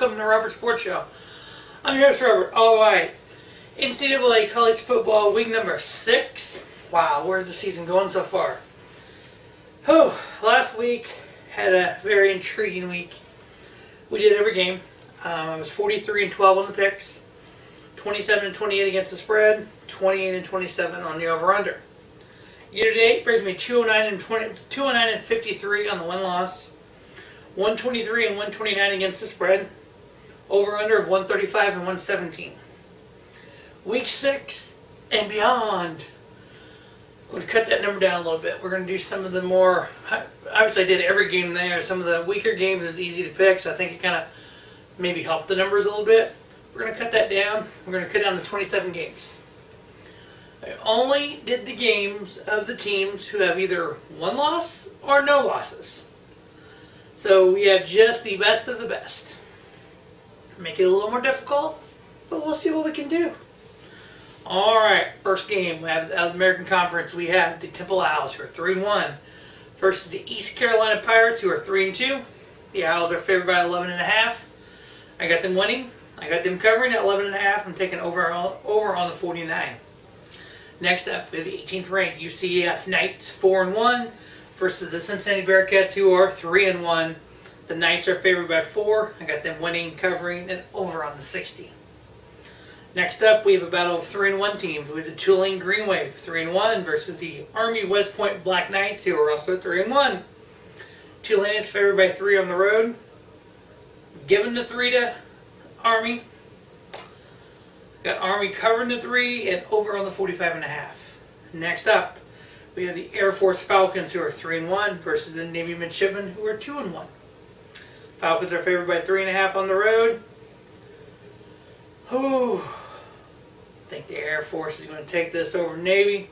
welcome to Robert Sports Show. I'm your host, Robert. All right. NCAA college football week number six. Wow, where's the season going so far? Whew, last week had a very intriguing week. We did every game. Um, I was 43 and 12 on the picks, 27 and 28 against the spread, 28 and 27 on the over/under. Year to date brings me 209 and 20, 209 and 53 on the win loss, 123 and 129 against the spread, over under of 135 and 117. Week six and beyond. We're going to cut that number down a little bit. We're going to do some of the more. Obviously, I did every game there. Some of the weaker games is easy to pick, so I think it kind of maybe helped the numbers a little bit. We're going to cut that down. We're going to cut down to 27 games. I only did the games of the teams who have either one loss or no losses. So we have just the best of the best. Make it a little more difficult, but we'll see what we can do. All right, first game we have the American Conference. We have the Temple Owls who are three and one versus the East Carolina Pirates who are three and two. The Owls are favored by 11 and a half. I got them winning. I got them covering at 11 and a half. I'm taking over over on the 49. Next up, is the 18th ranked UCF Knights, 4 and 1, versus the Cincinnati Bearcats, who are 3 and 1. The Knights are favored by 4. I got them winning, covering, and over on the 60. Next up, we have a battle of 3 and 1 teams. Have the Tulane Green Wave, 3 and 1, versus the Army West Point Black Knights, who are also 3 and 1. Tulane is favored by 3 on the road. Given the 3 to Army. Got Army covering the three and over on the 45 and a half. Next up, we have the Air Force Falcons who are 3 and 1 versus the Navy Midshipmen who are 2 and 1. Falcons are favored by 3.5 on the road. Whew. I think the Air Force is going to take this over Navy.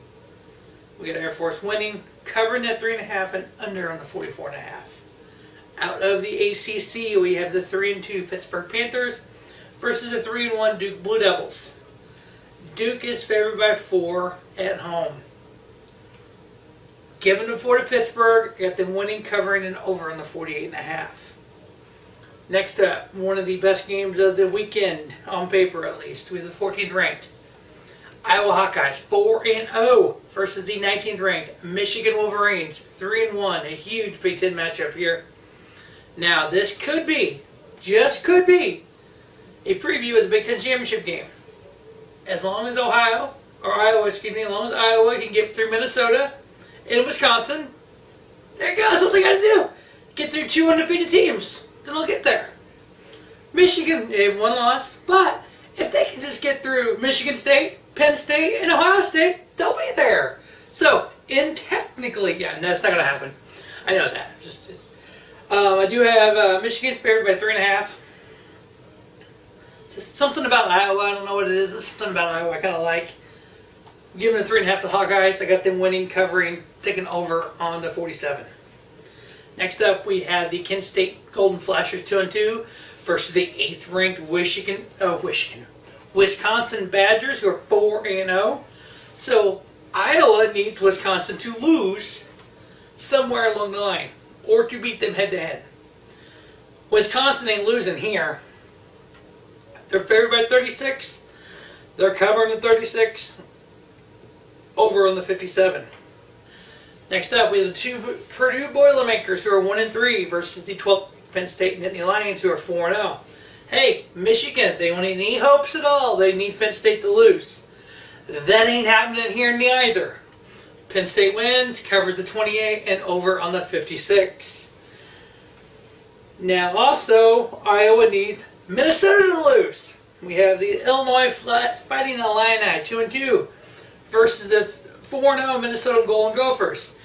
We got Air Force winning, covering that 3.5 and under on the 44.5. Out of the ACC, we have the 3 and 2 Pittsburgh Panthers versus the 3 and 1 Duke Blue Devils. Duke is favored by 4 at home. Given the 4 to Pittsburgh, got them winning, covering, and over on the 48.5. Next up, one of the best games of the weekend, on paper at least, with the 14th ranked. Iowa Hawkeyes 4 and 0 versus the 19th ranked Michigan Wolverines 3 and 1. A huge Big Ten matchup here. Now, this could be, just could be, a preview of the Big Ten Championship game. As long as Ohio, or Iowa, excuse me, as long as Iowa can get through Minnesota and Wisconsin, there you go. That's what they got to do. Get through two undefeated teams. They'll get there. Michigan, they have one loss, but if they can just get through Michigan State, Penn State, and Ohio State, they'll be there. So, in technically, yeah, no, that's not going to happen. I know that. Just, um, I do have uh, Michigan Spirit by three and a half something about Iowa. I don't know what it is. It's something about Iowa I kind of like. I'm giving a three and a half to Hawkeyes. I got them winning, covering, taking over on the 47. Next up, we have the Kent State Golden Flashers 2 and 2 versus the eighth ranked Michigan, oh, Michigan, Wisconsin Badgers, who are 4 and 0. So Iowa needs Wisconsin to lose somewhere along the line or to beat them head to head. Wisconsin ain't losing here. They're favored by 36. They're covering the 36. Over on the 57. Next up, we have the two Purdue Boilermakers who are 1 and 3 versus the 12th Penn State and Nittany Lions who are 4 and 0. Hey, Michigan, they don't need any hopes at all. They need Penn State to lose. That ain't happening here neither. Penn State wins, covers the 28, and over on the 56. Now, also, Iowa needs Minnesota to lose. We have the Illinois Fighting Illini 2 and 2 versus the 4 0 Minnesota Golden Gophers.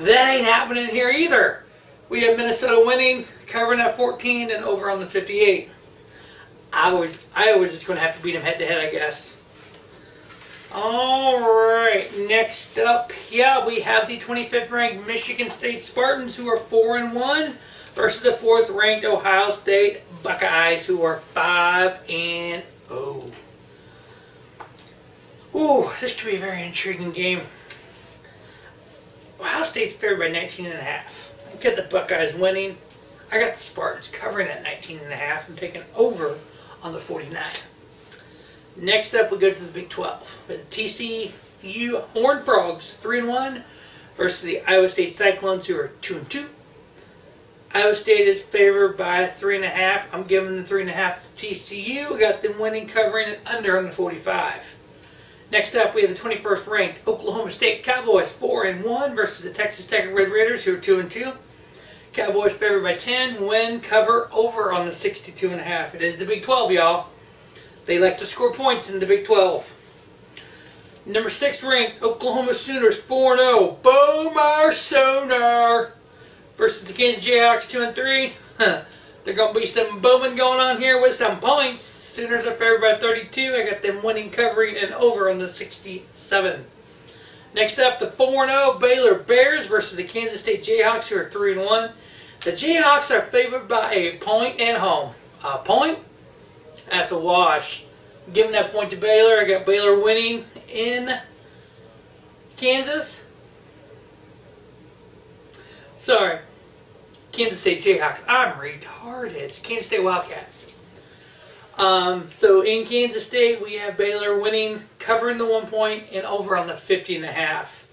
That ain't happening here either. We have Minnesota winning, covering at 14 and over on the 58. I would, I was just going to have to beat them head to head, I guess. All right, next up, yeah, we have the 25th ranked Michigan State Spartans who are 4 and 1 versus the 4th ranked Ohio State Buckeyes, who are 5 and 0. Ooh, this could be a very intriguing game. Ohio State's favored by 19 and a half. I get the Buckeyes winning, I got the Spartans covering at 19 and a half and taking over on the 49. Next up, we go to the Big 12 with the TCU Horned Frogs 3 and 1 versus the Iowa State Cyclones, who are 2 and 2. Iowa State is favored by 3.5. I'm giving the 3.5 to TCU. We got them winning, covering it under on the 45. Next up, we have the 21st ranked Oklahoma State Cowboys 4 and 1 versus the Texas Tech Red Raiders, who are 2 and 2. Cowboys favored by 10. Win, cover, over on the 62.5. It is the Big 12, y'all. They like to score points in the Big 12. Number 6 ranked Oklahoma Sooners 4 0. Boomer Sooner versus the Kansas Jayhawks 2 and 3. Huh. There's going to be some booming going on here with some points. Sooners are favored by 32. I got them winning, covering, and over on the 67. Next up, the 4 0 Baylor Bears versus the Kansas State Jayhawks, who are 3 1. The Jayhawks are favored by a point and home. A point? That's a wash. Giving that point to Baylor. I got Baylor winning in Kansas. Sorry. Kansas State Jayhawks. I'm retarded. It's Kansas State Wildcats. Um, so in Kansas State, we have Baylor winning, covering the one point, and over on the 50 and a half.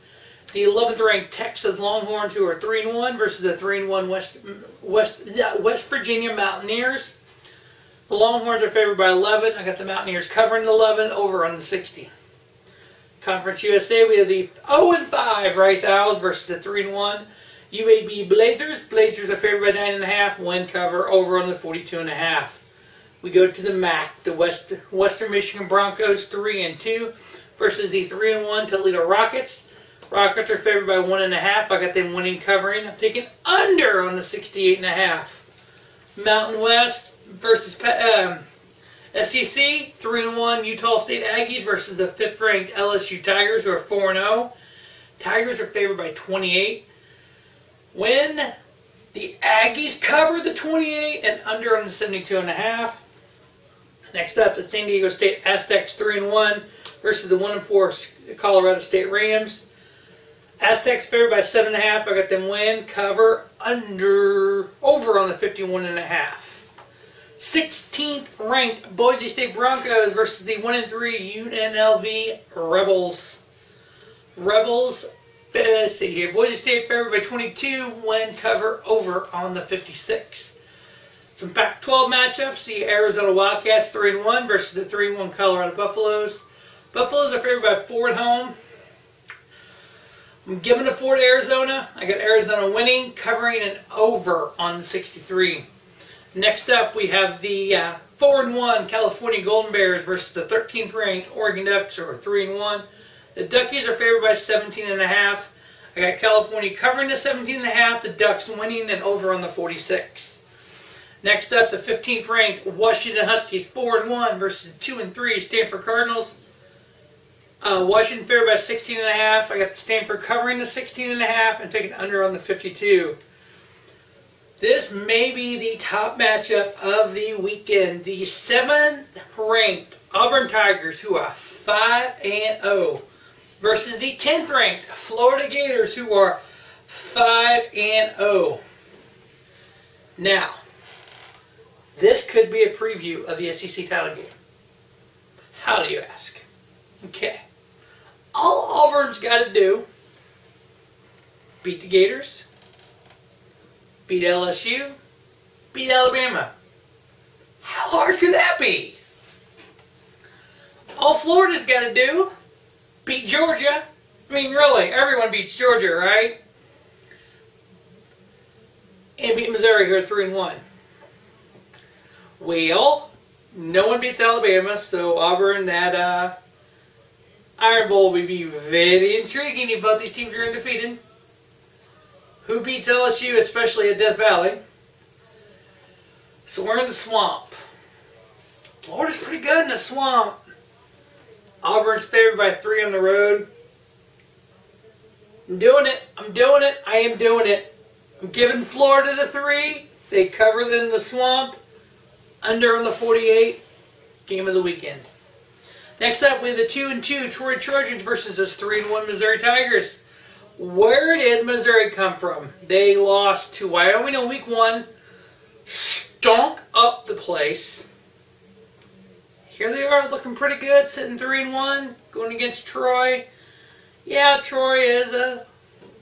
The 11th ranked Texas Longhorns, who are 3 and 1, versus the 3 and 1 West, West, West Virginia Mountaineers. The Longhorns are favored by 11. I got the Mountaineers covering the 11, over on the 60. Conference USA, we have the 0 and 5 Rice Owls versus the 3 and 1 UAB Blazers. Blazers are favored by 9.5. Win cover over on the 42.5. We go to the MAC, the West, Western Michigan Broncos 3 and 2 versus the 3 and 1 Toledo Rockets. Rockets are favored by 1.5. I got them winning covering. I'm taking under on the 68.5. Mountain West versus um, SEC 3 and 1 Utah State Aggies versus the 5th ranked LSU Tigers, who are 4 and 0. Tigers are favored by 28. When the Aggies cover the 28 and under on the 72 and a half. Next up, the San Diego State Aztecs 3 and 1 versus the 1 and 4 Colorado State Rams. Aztecs favored by 7.5. I got them win, cover, under, over on the 51 and half. 16th ranked Boise State Broncos versus the 1 and 3 UNLV Rebels. Rebels uh, Let's see here. Boise State favored by 22. Win cover over on the 56. Some Pac-12 matchups. The Arizona Wildcats 3 and 1 versus the 3 and 1 Colorado Buffaloes. Buffaloes are favored by 4 at home. I'm giving the 4 to Arizona. I got Arizona winning, covering an over on the 63. Next up, we have the uh, 4 and 1 California Golden Bears versus the 13th ranked Oregon Ducks, or 3 and 1. The Duckies are favored by 17 and a half. I got California covering the 17 and a half. The Ducks winning and over on the 46. Next up, the 15th ranked Washington Huskies 4 and 1 versus 2 and 3 Stanford Cardinals. Uh, Washington favored by 16 and a half. I got Stanford covering the 16 and a half and taking under on the 52. This may be the top matchup of the weekend. The 7th ranked Auburn Tigers, who are 5 and 0 versus the 10th ranked Florida Gators who are 5 and 0. Now, this could be a preview of the SEC title game. How do you ask? Okay. All Auburn's got to do beat the Gators, beat LSU, beat Alabama. How hard could that be? All Florida's got to do beat Georgia. I mean, really, everyone beats Georgia, right? And beat Missouri, who are 3 and 1. Well, no one beats Alabama, so Auburn, that uh, Iron Bowl would be very intriguing if both these teams are undefeated. Who beats LSU, especially at Death Valley? So we're in the swamp. Florida's pretty good in the swamp. Auburn's favored by three on the road. I'm doing it. I'm doing it. I am doing it. I'm giving Florida the three. They cover in the swamp. Under on the 48. Game of the weekend. Next up, we have the 2 and 2 Troy Trojans versus those 3 and 1 Missouri Tigers. Where did Missouri come from? They lost to Wyoming in week 1, stunk up the place. Here they are looking pretty good, sitting 3 and 1, going against Troy. Yeah, Troy is a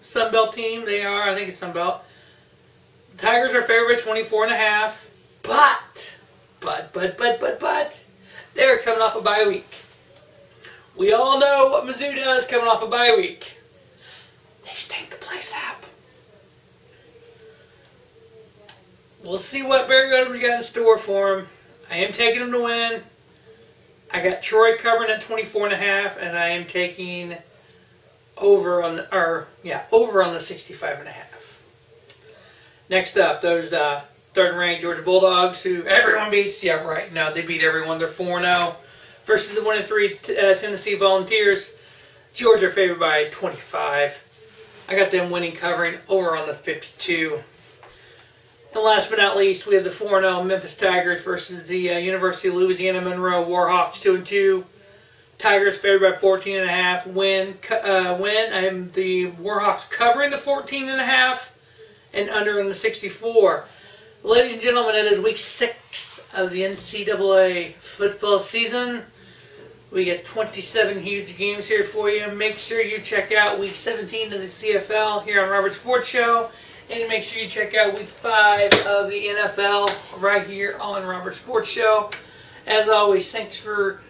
Sunbelt team. They are, I think it's Sunbelt. Tigers are favored by 24 and a half. But, but, but, but, but, but, they're coming off a bye week. We all know what Mizzou does coming off a bye week. They stink the place up. We'll see what Barry Odom's got in store for him. I am taking him to win. I got Troy covering at 24 and a half, and I am taking over on the, or yeah, over on the 65 and a half. Next up, those uh, third ranked Georgia Bulldogs, who everyone beats. Yeah, right. No, they beat everyone. They're 4 0 versus the 1 and 3 uh, Tennessee Volunteers. Georgia favored by 25. I got them winning covering over on the 52. And last but not least, we have the 4 0 Memphis Tigers versus the uh, University of Louisiana Monroe Warhawks 2 and 2. Tigers favored by 14 and a half. Win, uh, win. I am the Warhawks covering the 14 and a half and under in the 64. Ladies and gentlemen, it is week six of the NCAA football season. We get 27 huge games here for you. Make sure you check out week 17 of the CFL here on Robert Sports Show. And make sure you check out week five of the NFL right here on Robert Sports Show. As always, thanks for.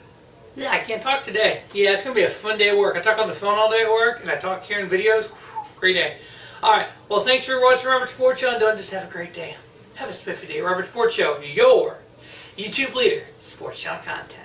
Yeah, I can't talk today. Yeah, it's going to be a fun day at work. I talk on the phone all day at work, and I talk here in videos. Great day. All right. Well, thanks for watching Robert Sports Show, and don't just have a great day. Have a spiffy day. Robert Sports Show, your YouTube leader, sports show content.